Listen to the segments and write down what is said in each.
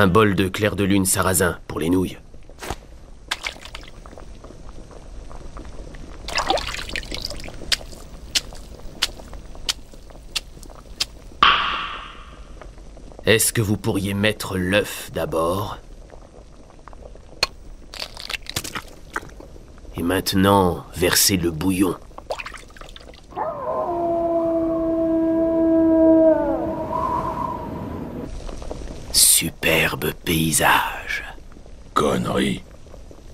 Un bol de clair de lune sarrasin pour les nouilles. Est-ce que vous pourriez mettre l'œuf d'abord? Et maintenant, versez le bouillon. Superbe paysage. Connerie.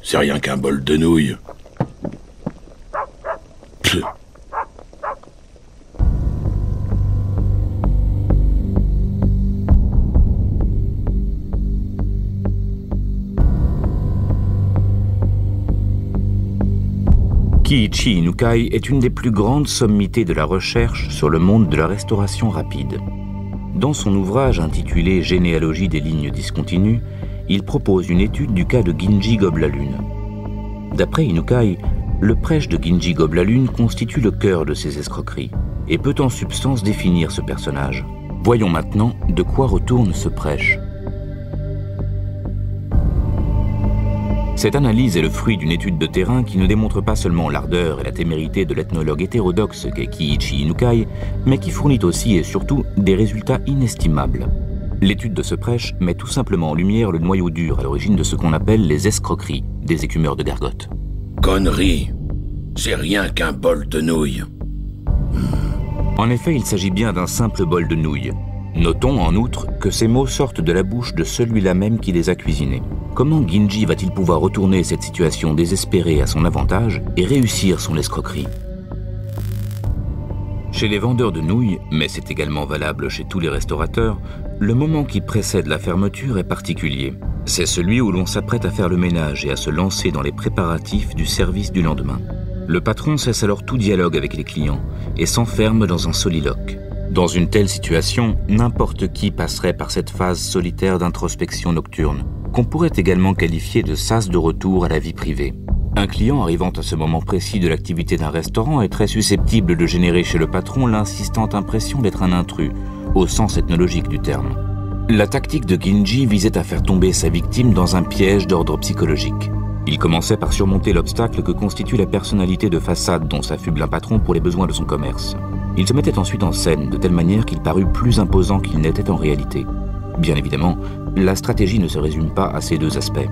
C'est rien qu'un bol de nouilles. Pfff. Kiichi Inukai est une des plus grandes sommités de la recherche sur le monde de la restauration rapide. Dans son ouvrage intitulé Généalogie des lignes discontinues, il propose une étude du cas de Ginji Goblalune. D'après Inukai, le prêche de Ginji Goblalune constitue le cœur de ces escroqueries et peut en substance définir ce personnage. Voyons maintenant de quoi retourne ce prêche. Cette analyse est le fruit d'une étude de terrain qui ne démontre pas seulement l'ardeur et la témérité de l'ethnologue hétérodoxe qu'est Kiichi Inukai, mais qui fournit aussi et surtout des résultats inestimables. L'étude de ce prêche met tout simplement en lumière le noyau dur à l'origine de ce qu'on appelle les escroqueries des écumeurs de gargote. Connerie. C'est rien qu'un bol de nouilles. En effet, il s'agit bien d'un simple bol de nouilles. Notons en outre que ces mots sortent de la bouche de celui-là même qui les a cuisinés. Comment Ginji va-t-il pouvoir retourner cette situation désespérée à son avantage et réussir son escroquerie? Chez les vendeurs de nouilles, mais c'est également valable chez tous les restaurateurs, le moment qui précède la fermeture est particulier. C'est celui où l'on s'apprête à faire le ménage et à se lancer dans les préparatifs du service du lendemain. Le patron cesse alors tout dialogue avec les clients et s'enferme dans un soliloque. Dans une telle situation, n'importe qui passerait par cette phase solitaire d'introspection nocturne, qu'on pourrait également qualifier de sas de retour à la vie privée. Un client arrivant à ce moment précis de l'activité d'un restaurant est très susceptible de générer chez le patron l'insistante impression d'être un intrus, au sens ethnologique du terme. La tactique de Ginji visait à faire tomber sa victime dans un piège d'ordre psychologique. Il commençait par surmonter l'obstacle que constitue la personnalité de façade dont s'affuble un patron pour les besoins de son commerce. Il se mettait ensuite en scène de telle manière qu'il parut plus imposant qu'il n'était en réalité. Bien évidemment, la stratégie ne se résume pas à ces deux aspects.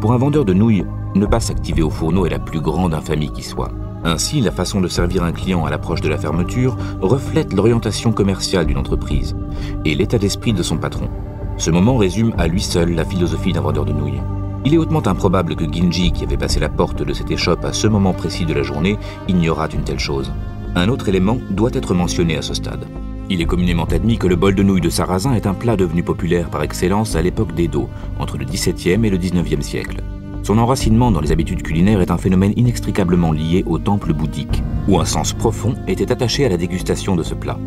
Pour un vendeur de nouilles, ne pas s'activer au fourneau est la plus grande infamie qui soit. Ainsi, la façon de servir un client à l'approche de la fermeture reflète l'orientation commerciale d'une entreprise et l'état d'esprit de son patron. Ce moment résume à lui seul la philosophie d'un vendeur de nouilles. Il est hautement improbable que Ginji, qui avait passé la porte de cette échoppe à ce moment précis de la journée, ignorât une telle chose. Un autre élément doit être mentionné à ce stade. Il est communément admis que le bol de nouilles de sarrasin est un plat devenu populaire par excellence à l'époque d'Edo, entre le XVIIe et le XIXe siècle. Son enracinement dans les habitudes culinaires est un phénomène inextricablement lié au temple bouddhique, où un sens profond était attaché à la dégustation de ce plat.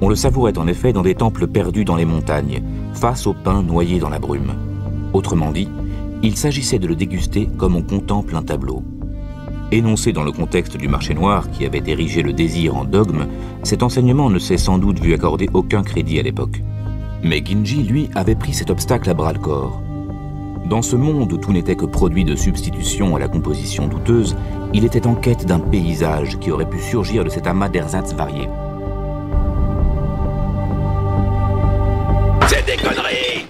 On le savourait en effet dans des temples perdus dans les montagnes, face au pain noyé dans la brume. Autrement dit, il s'agissait de le déguster comme on contemple un tableau. Énoncé dans le contexte du marché noir qui avait érigé le désir en dogme, cet enseignement ne s'est sans doute vu accorder aucun crédit à l'époque. Mais Ginji, lui, avait pris cet obstacle à bras le corps. Dans ce monde où tout n'était que produit de substitution à la composition douteuse, il était en quête d'un paysage qui aurait pu surgir de cet amas d'ersatz variés. C'est des conneries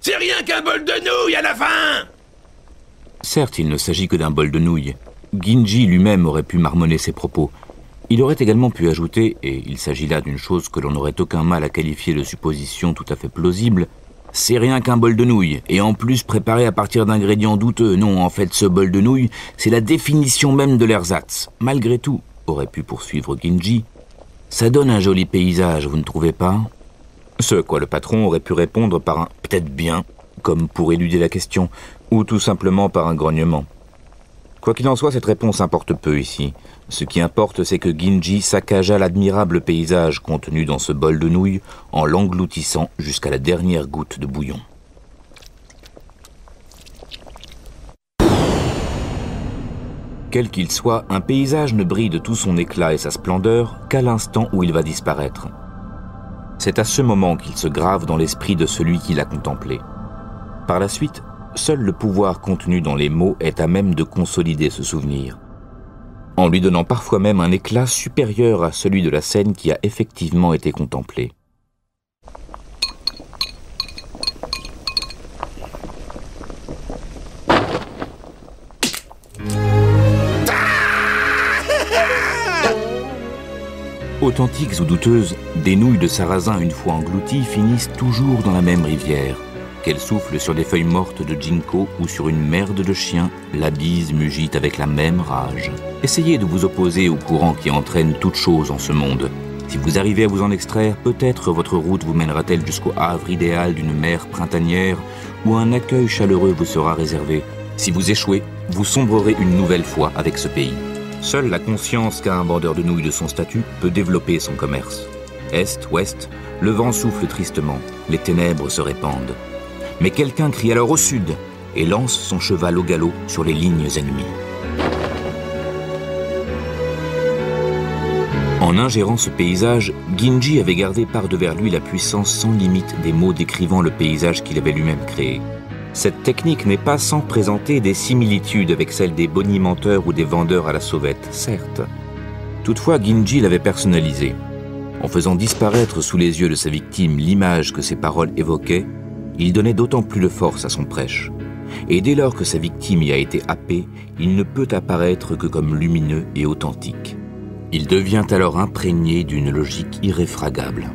C'est rien qu'un bol de nouilles à la fin Certes, il ne s'agit que d'un bol de nouilles. Ginji lui-même aurait pu marmonner ses propos. Il aurait également pu ajouter, et il s'agit là d'une chose que l'on n'aurait aucun mal à qualifier de supposition tout à fait plausible, c'est rien qu'un bol de nouilles, et en plus préparé à partir d'ingrédients douteux. Non, en fait, ce bol de nouilles, c'est la définition même de l'ersatz. Malgré tout, aurait pu poursuivre Ginji, ça donne un joli paysage, vous ne trouvez pas? Ce quoi le patron aurait pu répondre par un peut-être bien, comme pour éluder la question, ou tout simplement par un grognement. Quoi qu'il en soit, cette réponse importe peu ici. Ce qui importe, c'est que Ginji saccagea l'admirable paysage contenu dans ce bol de nouilles en l'engloutissant jusqu'à la dernière goutte de bouillon. Quel qu'il soit, un paysage ne brille de tout son éclat et sa splendeur qu'à l'instant où il va disparaître. C'est à ce moment qu'il se grave dans l'esprit de celui qui l'a contemplé. Par la suite, seul le pouvoir contenu dans les mots est à même de consolider ce souvenir, en lui donnant parfois même un éclat supérieur à celui de la scène qui a effectivement été contemplée. Authentiques ou douteuses, des nouilles de sarrasin une fois englouties finissent toujours dans la même rivière. Qu'elles soufflent sur des feuilles mortes de ginkgo ou sur une merde de chien, la bise mugit avec la même rage. Essayez de vous opposer au courant qui entraîne toute chose en ce monde. Si vous arrivez à vous en extraire, peut-être votre route vous mènera-t-elle jusqu'au havre idéal d'une mer printanière où un accueil chaleureux vous sera réservé. Si vous échouez, vous sombrerez une nouvelle fois avec ce pays. Seule la conscience qu'a un vendeur de nouilles de son statut peut développer son commerce. Est, ouest, le vent souffle tristement, les ténèbres se répandent. Mais quelqu'un crie alors au sud et lance son cheval au galop sur les lignes ennemies. En ingérant ce paysage, Ginji avait gardé par devers lui la puissance sans limite des mots décrivant le paysage qu'il avait lui-même créé. Cette technique n'est pas sans présenter des similitudes avec celle des bonimenteurs ou des vendeurs à la sauvette, certes. Toutefois, Ginji l'avait personnalisé. En faisant disparaître sous les yeux de sa victime l'image que ses paroles évoquaient, il donnait d'autant plus de force à son prêche. Et dès lors que sa victime y a été happée, il ne peut apparaître que comme lumineux et authentique. Il devient alors imprégné d'une logique irréfragable.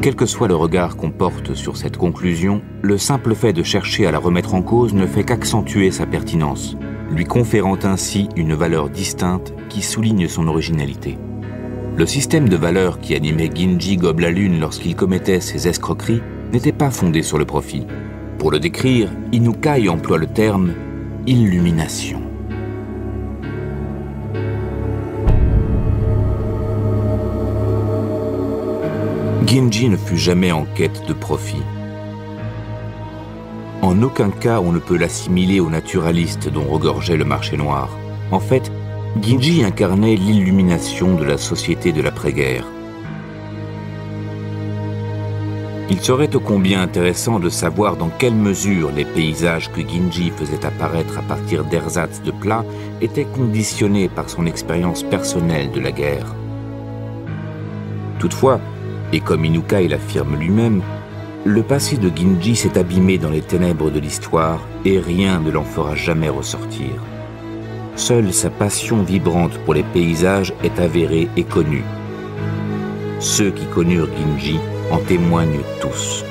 Quel que soit le regard qu'on porte sur cette conclusion, le simple fait de chercher à la remettre en cause ne fait qu'accentuer sa pertinence, lui conférant ainsi une valeur distincte qui souligne son originalité. Le système de valeurs qui animait Ginji Gobe la Lune lorsqu'il commettait ses escroqueries n'était pas fondé sur le profit. Pour le décrire, Inukai emploie le terme illumination. Ginji ne fut jamais en quête de profit. En aucun cas on ne peut l'assimiler au naturaliste dont regorgeait le marché noir. En fait, Ginji incarnait l'illumination de la société de l'après-guerre. Il serait ô combien intéressant de savoir dans quelle mesure les paysages que Ginji faisait apparaître à partir d'ersatz de plats étaient conditionnés par son expérience personnelle de la guerre. Toutefois, et comme Inukai l'affirme lui-même, le passé de Ginji s'est abîmé dans les ténèbres de l'histoire et rien ne l'en fera jamais ressortir. Seule sa passion vibrante pour les paysages est avérée et connue. Ceux qui connurent Ginji en témoignent tous.